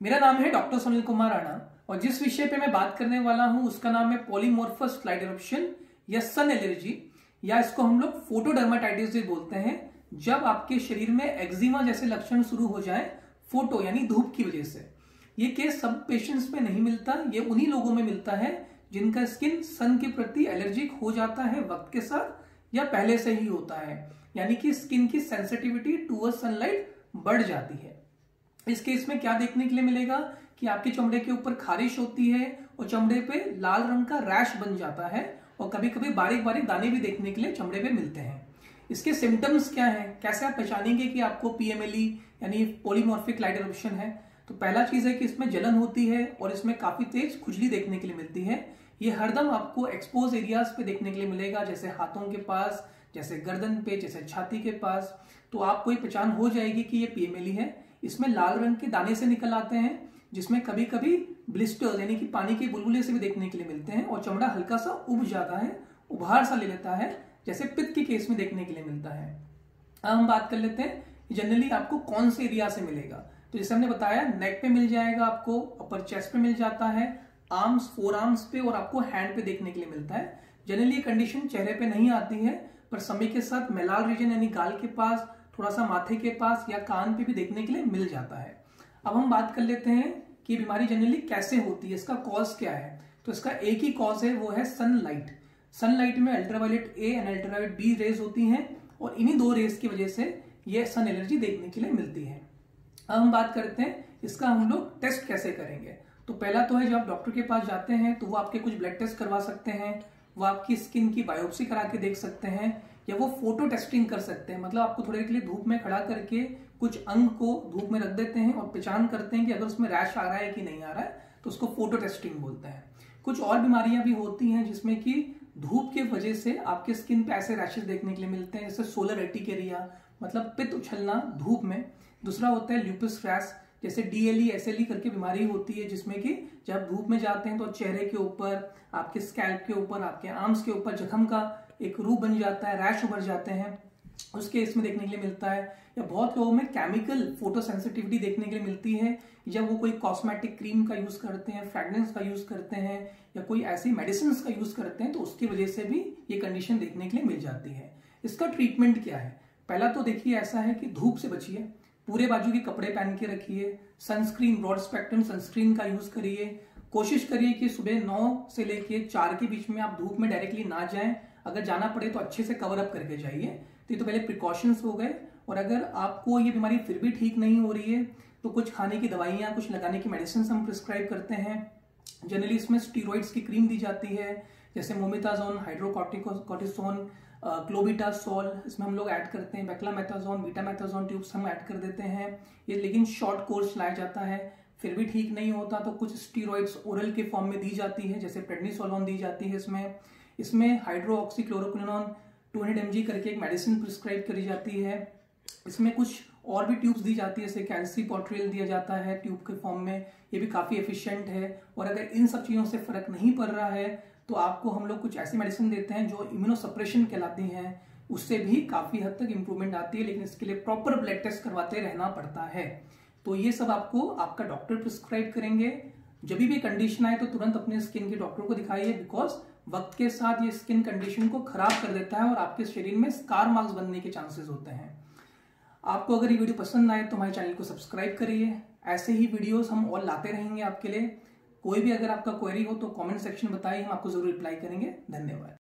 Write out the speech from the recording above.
मेरा नाम है डॉक्टर सुनील कुमार राणा और जिस विषय पे मैं बात करने वाला हूँ, उसका नाम है पॉलीमोर्फस फ़्लाइट या सन एलर्जी या इसको हम लोग फोटोडर्माटाइटिस भी बोलते हैं। जब आपके शरीर में एक्जिमा जैसे लक्षण शुरू हो जाए फ़ोटो यानी धूप की वजह से। ये केस सब पेशेंट्स में नहीं मिलता, ये उन्हीं लोगों में मिलता है जिनका स्किन सन के प्रति एलर्जिक हो जाता है वक्त के साथ या पहले से ही होता है। यानी कि स्किन की सेंसिटिविटी टूवर्ड सनलाइट बढ़ जाती है। इस केस में क्या देखने के लिए मिलेगा कि आपके चमड़े के ऊपर खारिश होती है और चमड़े पे लाल रंग का रैश बन जाता है और कभी कभी बारीक बारीक दाने भी देखने के लिए चमड़े पे मिलते हैं। इसके सिम्टम्स क्या है? कैसे आप पहचानेंगे कि आपको पीएमएलई यानी पोलीमोर्फिक लाइट है? तो पहला चीज़ है कि इसमें जलन होती है और इसमें काफ़ी तेज खुजली देखने के लिए मिलती है। ये हरदम आपको एक्सपोज एरियाज़ पे देखने के लिए मिलेगा, जैसे हाथों के पास, जैसे गर्दन पे, जैसे छाती के पास। तो आपको ये पहचान हो जाएगी कि ये पीएमएलई है। इसमें लाल रंग के दाने से निकल आते हैं, जिसमें कभी कभी ब्लिस्टर्स यानी कि पानी के बुलबुले से भी देखने के लिए मिलते हैं, और चमड़ा हल्का सा उब जाता है, उभार सा ले लेता है, जैसे पित्त के केस में देखने के लिए मिलता है। अब हम बात कर लेते हैं जनरली आपको कौन से एरिया से मिलेगा। तो जैसे हमने बताया नेक पे मिल जाएगा आपको अपर चेस्ट पे मिल जाता है आर्म्स फोर आर्म्स पे, और आपको हैंड पे देखने के लिए मिलता है। जनरली ये कंडीशन चेहरे पे नहीं आती है, पर समय के साथ मेलाल रीजन यानी गाल के पास थोड़ा सा माथे के पास या कान पे भी देखने के लिए मिल जाता है। अब हम बात कर लेते हैं कि बीमारी जनरली कैसे होती है, इसका कॉज क्या है? तो इसका एक ही कॉज है, वो है सनलाइट सनलाइट में ultraviolet A and ultraviolet B rays होती हैं और इन्हीं दो रेज की वजह से ये सन एलर्जी देखने के लिए मिलती है। अब हम बात करते हैं, इसका हम लोग टेस्ट कैसे करेंगे? तो पहला तो है, जब आप डॉक्टर के पास जाते हैं तो वो आपके कुछ ब्लड टेस्ट करवा सकते हैं, वो आपकी स्किन की बायोप्सी करा के देख सकते हैं या वो फ़ोटो टेस्टिंग कर सकते हैं। मतलब आपको थोड़ी देर के लिए धूप में खड़ा करके कुछ अंग को धूप में रख देते हैं और पहचान करते हैं कि अगर उसमें रैश आ रहा है कि नहीं आ रहा है तो उसको फ़ोटो टेस्टिंग बोलते हैं। कुछ और बीमारियाँ भी होती हैं जिसमें कि धूप की वजह से आपके स्किन पे ऐसे रैशेज देखने के लिए मिलते हैं, जैसे सोलर एटिकेरिया मतलब पित्त उछलना धूप में। दूसरा होता है ल्यूपिस रैश जैसे डीएलई एसएलई करके बीमारी होती है जिसमें कि जब धूप में जाते हैं तो चेहरे के ऊपर, आपके स्कैल्प के ऊपर, आपके आर्म्स के ऊपर जख्म का एक रूप बन जाता है रैश उभर जाते हैं, उसके इसमें देखने के लिए मिलता है। या बहुत लोगों में केमिकल फ़ोटो सेंसिटिविटी देखने के लिए मिलती है जब वो कोई कॉस्मेटिक क्रीम का यूज़ करते हैं फ्रेग्रेंस का यूज़ करते हैं, या कोई ऐसी मेडिसिन का यूज़ करते हैं तो उसकी वजह से भी ये कंडीशन देखने के लिए मिल जाती है। इसका ट्रीटमेंट क्या है? पहला तो देखिए ऐसा है कि धूप से बचिए, पूरे बाजू के कपड़े पहन के रखिए सनस्क्रीन ब्रॉड स्पेक्ट्रम सनस्क्रीन का यूज़ करिए। कोशिश करिए कि सुबह नौ से लेके चार के बीच में आप धूप में डायरेक्टली ना जाएँ अगर जाना पड़े तो अच्छे से कवर अप करके जाइए। तो ये तो पहले प्रिकॉशंस हो गए। और अगर आपको ये बीमारी फिर भी ठीक नहीं हो रही है तो कुछ खाने की दवाइयाँ, कुछ लगाने की मेडिसिन हम प्रिस्क्राइब करते हैं। जनरली इसमें स्टीरोइड्स की क्रीम दी जाती है, जैसे मोमिताजोन हाइड्रोकॉटिसोन क्लोबिटासोल इसमें हम लोग ऐड करते हैं। बेक्लामेथाजोन बीटामेथाजोन ट्यूब्स हम ऐड कर देते हैं। ये लेकिन शॉर्ट कोर्स लाया जाता है। फिर भी ठीक नहीं होता तो कुछ स्टीरोइड्स ओरल के फॉर्म में दी जाती है, जैसे प्रेडनीसोलोन दी जाती है इसमें। इसमें हाइड्रो ऑक्सीक्लोरोक्विनोन टू हंड्रेड करके एक मेडिसिन प्रिस्क्राइब करी जाती है। इसमें कुछ और भी ट्यूब्स दी जाती है, जैसे कैल्सी पॉट्रियल दिया जाता है ट्यूब के फॉर्म में। ये भी काफ़ी एफिशिएंट है। और अगर इन सब चीज़ों से फ़र्क नहीं पड़ रहा है तो आपको हम लोग कुछ ऐसी मेडिसिन देते हैं जो इम्यूनोसप्रेशन कहलाती हैं। उससे भी काफ़ी हद तक इंप्रूवमेंट आती है, लेकिन इसके लिए प्रॉपर ब्लड टेस्ट करवाते रहना पड़ता है। तो ये सब आपको आपका डॉक्टर प्रिस्क्राइब करेंगे। जब भी कंडीशन आए तो तुरंत अपने स्किन के डॉक्टर को दिखाइए बिकॉज़ वक्त के साथ ये स्किन कंडीशन को खराब कर देता है और आपके शरीर में स्कार मार्क्स बनने के चांसेस होते हैं। आपको अगर ये वीडियो पसंद आए तो हमारे चैनल को सब्सक्राइब करिए। ऐसे ही वीडियोस हम और लाते रहेंगे आपके लिए। कोई भी अगर आपका क्वेरी हो तो कमेंट सेक्शन बताइए, हम आपको ज़रूर रिप्लाई करेंगे। धन्यवाद।